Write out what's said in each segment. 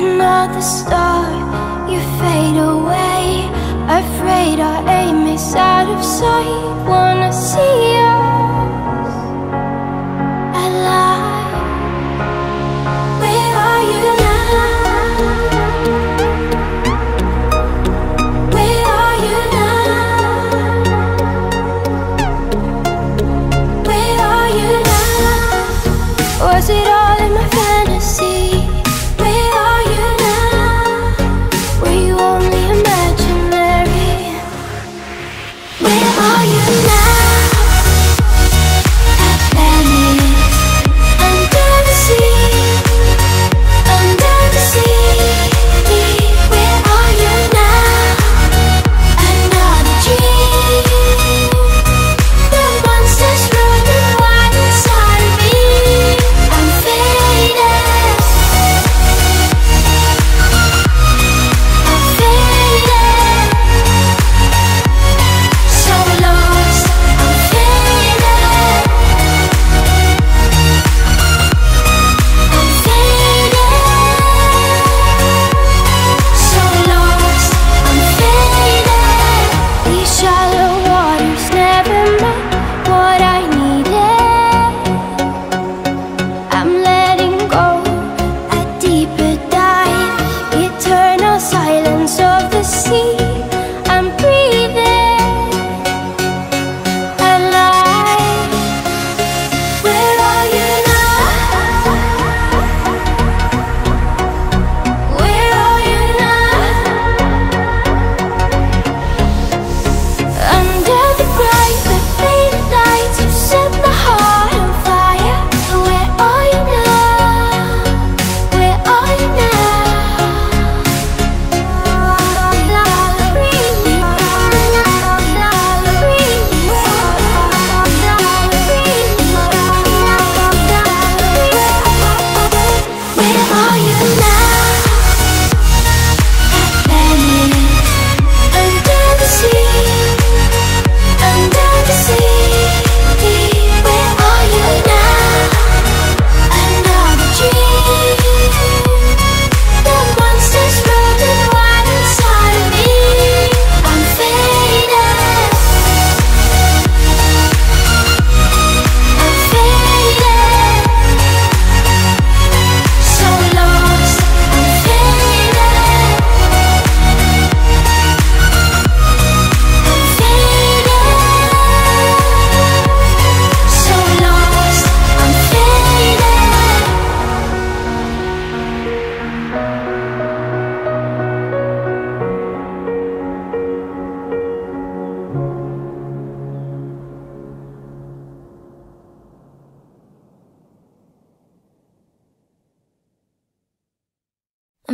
another star, you fade away. Afraid our aim is out of sight. Wanna see you.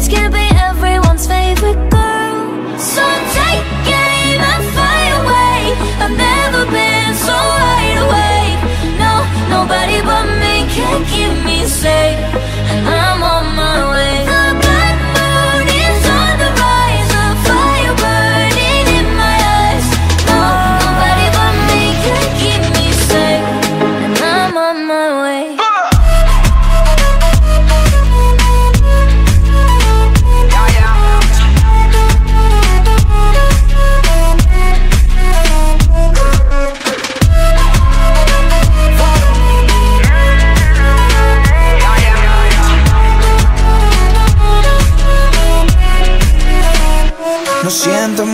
it's gonna be siento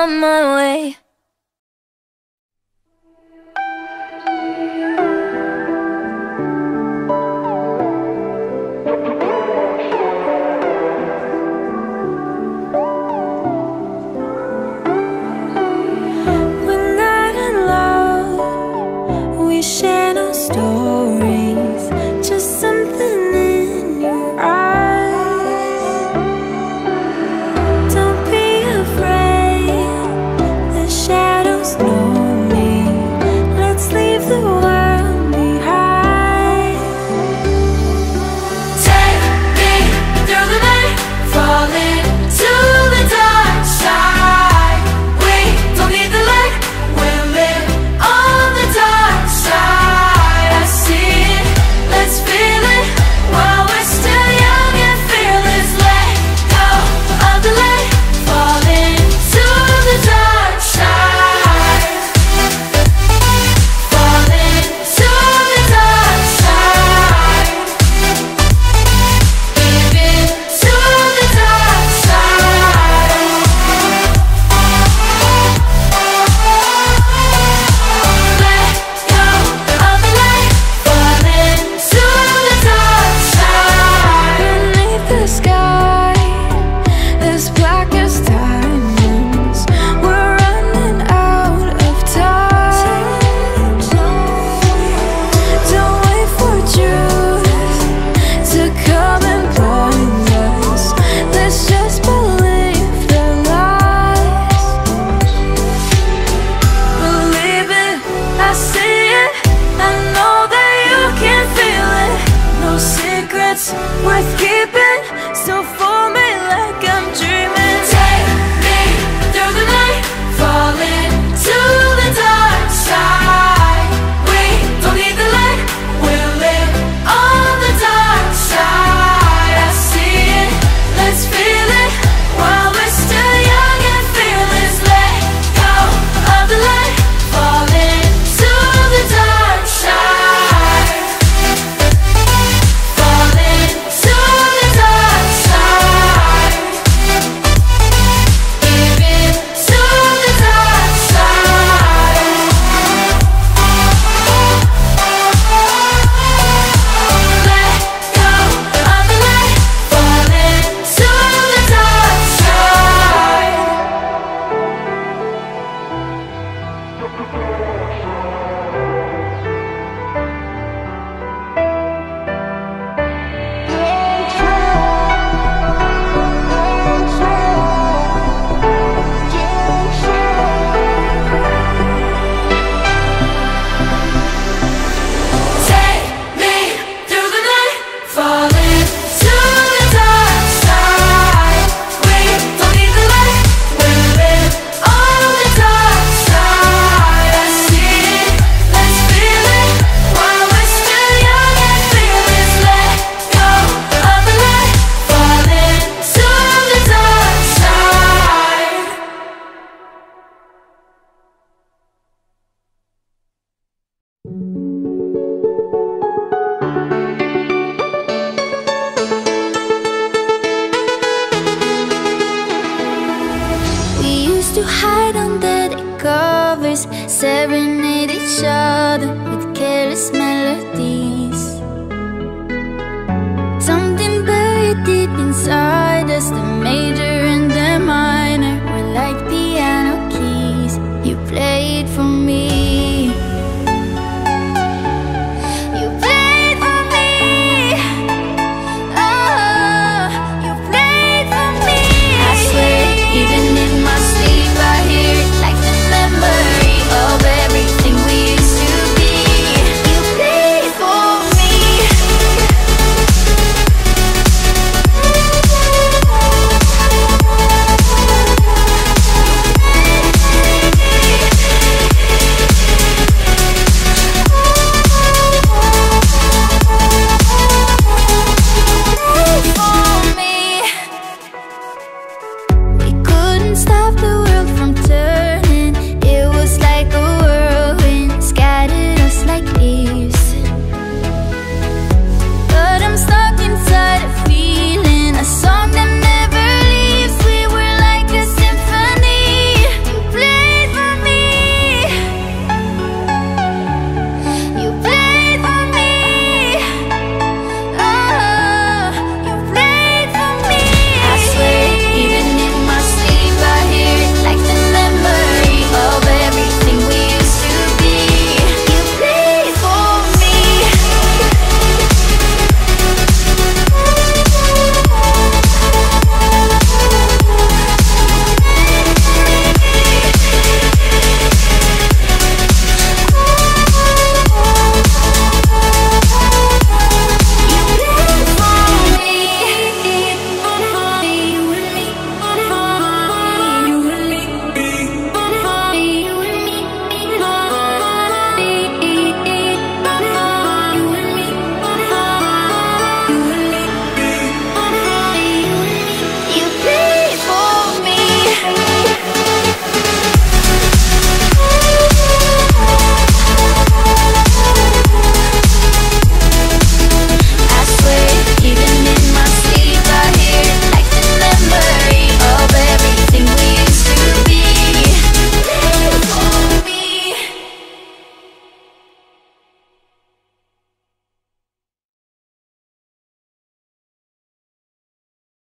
on my way.